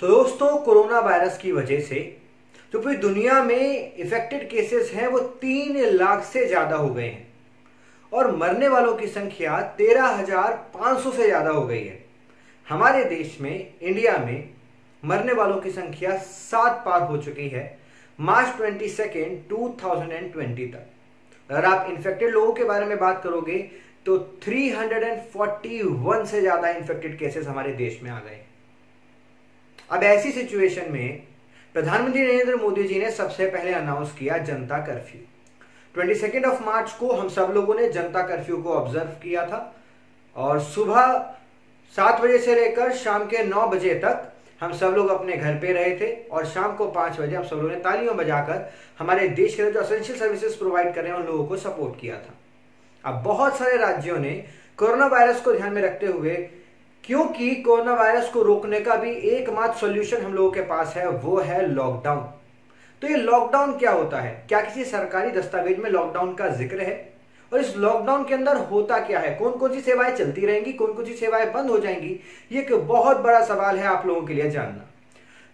तो दोस्तों, corona virus की वजह से जो पूरी दुनिया में इफेक्टेड केसेस हैं, वो तीन लाख से ज़्यादा हो गए हैं। और मरने वालों की संख्या तेरह हज़ार पाँच सौ से ज़्यादा हो गई है। हमारे देश में, इंडिया में मरने वालों की संख्या सात पार हो चुकी है, March twenty second, two thousand and twenty तक। अगर आप इन्फेक्टेड लोगों के बारे में बात करोगे तो 341 से ज़्यादा इन्फेक्टेड केसेस हमारे देश में आ गए अब ऐसी सिचुएशन में प्रधानमंत्री नरेंद्र मोदी जी ने सबसे पहले अनाउंस किया जनता curfew twenty second of March को हम सब लोगों ने जनता कर्फ्यू को ऑब्ज़र्व किया था और सुबह सात बजे से लेकर शाम के नौ बजे तक हम सब लोग अपने घर पे रहे थे और शाम को पाँच बजे हम सब लोगों ने तालियों बजाकर हमारे देश के जो असेंशियल सर्विसेज़ प्रोवाइड कर रहे हैं उन लोगों को सपोर्ट किया था। अब बहुत सारे राज्यों ने कोरोना वायरस को ध्यान में रखते हुए क्योंकि कोरोना वायरस को रोकने का भी एकमात्र सॉल्यूशन हम लोगों के पास है, वो है लॉकडाउन तो ये लॉकडाउन क्या होता है? क्या किसी सरकारी दस्तावेज़ में लॉकडाउन का ज़िक्र है? और इस लॉकडाउन के अंदर होता क्या है? कौन कौन सी सेवाएँ चलती रहेंगी? कौन कौन सी सेवाएँ बंद हो जाएँगी? ये एक बहुत बड़ा सवाल है आप लोगों के लिए जानना।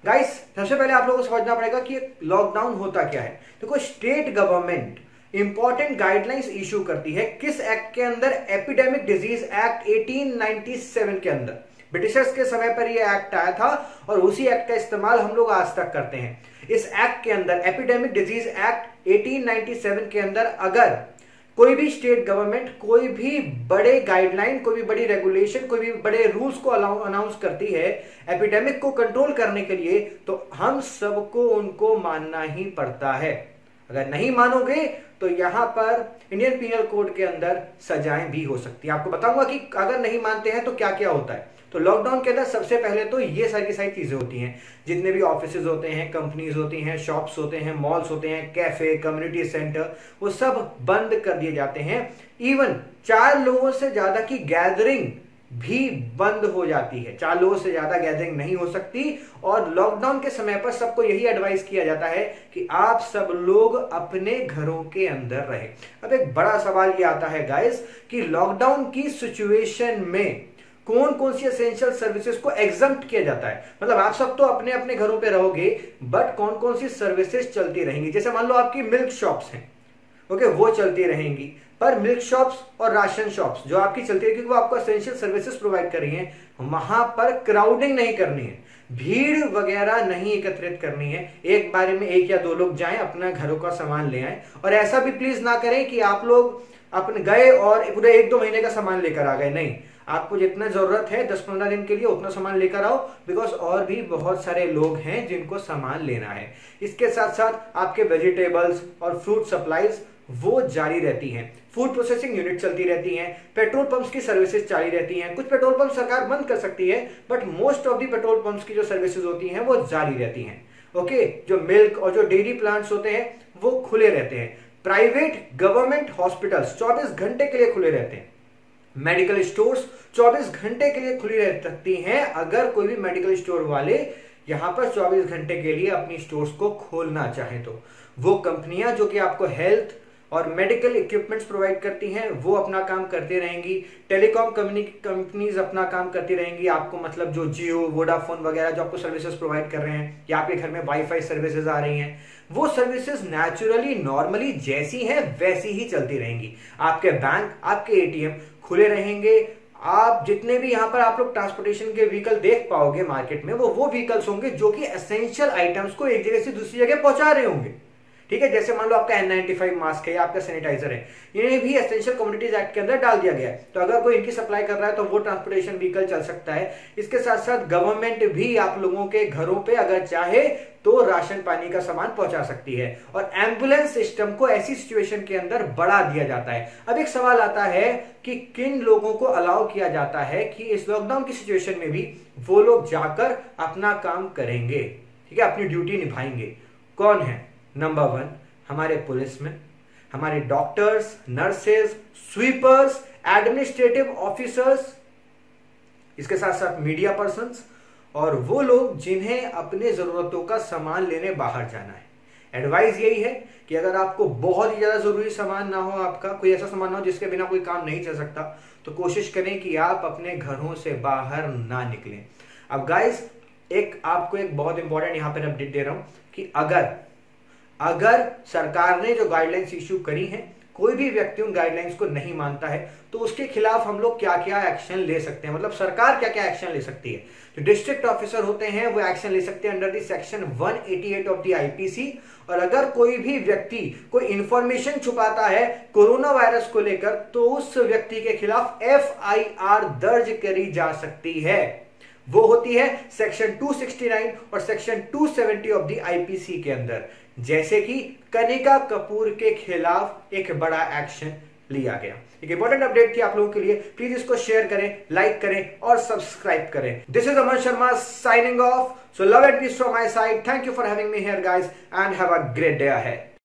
गाइस सबसे पहले आप लोगों को समझना पड़ेगा कि लॉकडाउन होता क्या है? देखो state government important guidelines issue करती है किस एक्ट के अंदर? एपिडेमिक डिज़ीज़ एक्ट 1897 के अंदर। ब्रिटिशर्स के समय पर यह एक्ट आया था और उसी एक्ट का इस्तेमाल हम लोग आज तक करते हैं। इस एक्ट के अंदर एपिडेमिक डिज़ीज़ एक्ट 1897 के अंदर अगर कोई भी स्टेट गवर्नमेंट कोई भी बड़े गाइडलाइन कोई भी बड़ी रेगुलेशन कोई भी बड़े रूल्स को अनाउंस करती है एपिडेमिक को कंट्रोल करने के लिए तो हम सबको उनको मानना ही पड़ता है। अगर नहीं मानोगे तो यहाँ पर इंडियन पीनल कोड के अंदर सजाएँ भी हो सकती है। आपको बताऊँगा कि अगर नहीं मानते हैं तो क्या क्या होता है। तो लॉकडाउन के अंदर सबसे पहले तो ये सारी की सारी चीज़ें होती हैं। जितने भी ऑफ़िस होते हैं कंपनीज़ होती हैं शॉप्स होते हैं मॉल्स होते हैं कैफ़े कम्युनिटी सेंटर वो सब बंद कर दिए जाते हैं। इवन चार लोगों से ज़्यादा की गैदरिंग भी बंद हो जाती है। चार लोगों से ज़्यादा गैदरिंग नहीं हो सकती और लॉकडाउन के समय पर सबको यही एडवाइस किया जाता है कि आप सब लोग अपने घरों के अंदर रहे। अब एक बड़ा सवाल ये आता है गाइस कि लॉकडाउन की सिचुएशन में कौन कौन सी एसेंशियल सर्विसेज़ को एग्ज़ाम किया जाता है? मतलब आप सब तो अपने अपने घरों पे रहोगे बट कौन कौन सी सर्विसेज़ चलती रहेंगी? जैसे मान लो आपकी मिल्क शॉप्स हैं ओके वो चलती रहेंगी। पर मिल्क शॉप्स और राशन शॉप्स जो आपकी चलती है, क्योंकि वो आपको एसेंशियल सर्विसेज़ प्रोवाइड कर रही हैं, वहाँ पर क्राउडिंग नहीं करनी है। भीड़ वगैरह नहीं एकत्रित करनी है। एक बारे में एक या दो लोग जाएँ, अपना घरों का सामान ले आए, और ऐसा भी प्लीज़ ना करें कि आप लोग अपने गए और पूरे एक दो महीने का सामान लेकर आ गए। नहीं, आपको जितना ज़रूरत है, दस पंद्रह दिन के लिए उतना सामान लेकर आओ बिकॉज़ और भी बहुत सारे लोग हैं जिनको सामान लेना है। इसके साथ साथ आपके वेजिटेबल्स और फ्रूट सप्लाईज वो जारी रहती हैं। फ़ूड प्रोसेसिंग यूनिट चलती रहती हैं। पेट्रोल पंप्स की सर्विसेज़ जारी रहती हैं। कुछ पेट्रोल पंप सरकार बंद कर सकती है but most of the petrol pumps की जो सर्विसेज़ होती हैं, वो जारी रहती हैं। ओके जो मिल्क और जो डेयरी प्लांट्स होते हैं, वो खुले रहते हैं। प्राइवेट गवर्नमेंट हॉस्पिटल्स 24 घंटे के लिए खुले रहते हैं। मेडिकल स्टोर्स 24 घंटे के लिए खुली रह सकती हैं, अगर कोई भी मेडिकल स्टोर वाले यहाँ पर 24 घंटे के लिए अपनी स्टोर्स को खोलना चाहे तो। वो कंपनियाँ जो कि आपको हेल्थ और मेडिकल इक्विपमेंट्स प्रोवाइड करती हैं, वो अपना काम करती रहेंगी। टेलीकॉम कंपनीज़ अपना काम करती रहेंगी। आपको मतलब जो जियो वोडाफोन वगैरह जो आपको सर्विसेज़ प्रोवाइड कर रहे हैं, या आपके घर में वाईफाई सर्विसेज़ आ रही हैं, वो सर्विसेज़ नेचुरली नॉर्मली जैसी है, वैसी ही चलती रहेंगी। आपके बैंक आपके एटीएम खुले रहेंगे। आप जितने भी यहाँ पर आप लोग ट्रांसपोर्टेशन के व्हीकल देख पाओगे मार्केट में, वो वो व्हीकल्स होंगे जो कि एसेंशियल आइटम्स को एक जगह से दूसरी जगह पहुँचा रहे होंगे। ठीक है? जैसे मान लो आपका एन मास्क है या आपका सैनिटाइजर है इन्हें भी एसेंशियल कम्युनिटीज एक्ट के अंदर डाल दिया गया है। तो अगर कोई इनकी सप्लाई कर रहा है तो वो ट्रांसपोर्टेशन व्हीकल चल सकता है। इसके साथ साथ गवर्नमेंट भी आप लोगों के घरों पे अगर चाहे तो राशन पानी का सामान पहुँचा सकती है। और एंबुलेंस सिस्टम को ऐसी सिचुएशन के अंदर बढ़ा दिया जाता है। अब एक सवाल आता है कि किन लोगों को अलाउ किया जाता है कि इस लॉकडाउन की सिचुएशन में भी वो लोग जाकर अपना काम करेंगे? ठीक है? अपनी ड्यूटी निभाएँगे। कौन है? नंबर वन हमारे पुलिस में हमारे doctors nurses sweepers administrative officers इसके साथ साथ मीडिया पर्सन और वो लोग जिन्हें अपने जरूरतों का सामान लेने बाहर जाना है। एडवाइस यही है कि अगर आपको बहुत ही ज़्यादा ज़रूरी सामान ना हो, आपका कोई ऐसा सामान ना हो जिसके बिना कोई काम नहीं चल सकता तो कोशिश करें कि आप अपने घरों से बाहर ना निकलें। अब गाइस एक आपको एक बहुत इंपॉर्टेंट यहाँ पर अपडेट दे रहा हूँ कि अगर अगर सरकार ने जो गाइडलाइंस इश्यू करी है, कोई भी व्यक्ति उन गाइडलाइंस को नहीं मानता है तो उसके खिलाफ हम लोग क्या क्या एक्शन ले सकते हैं? मतलब सरकार क्या क्या एक्शन ले सकती है? जो डिस्ट्रिक्ट ऑफिसर होते हैं, वो एक्शन ले सकते हैं under the section 188 of the IPC और अगर कोई भी व्यक्ति कोई इंफॉर्मेशन छुपाता है कोरोना वायरस को लेकर तो उस व्यक्ति के खिलाफ एफआईआर दर्ज करी जा सकती है। वो होती है सेक्शन 269 और सेक्शन 270 ऑफ़ दी आईपीसी के अंदर। जैसे कि कनिका कपूर के खिलाफ एक बड़ा एक्शन लिया गया। एक इंपॉर्टेंट अपडेट थी आप लोगों के लिए। प्लीज़ इसको शेयर करें लाइक करें और सब्सक्राइब करें। This is Aman Sharma signing off so love and peace from my side thank you for having me here guys and have a great day ahead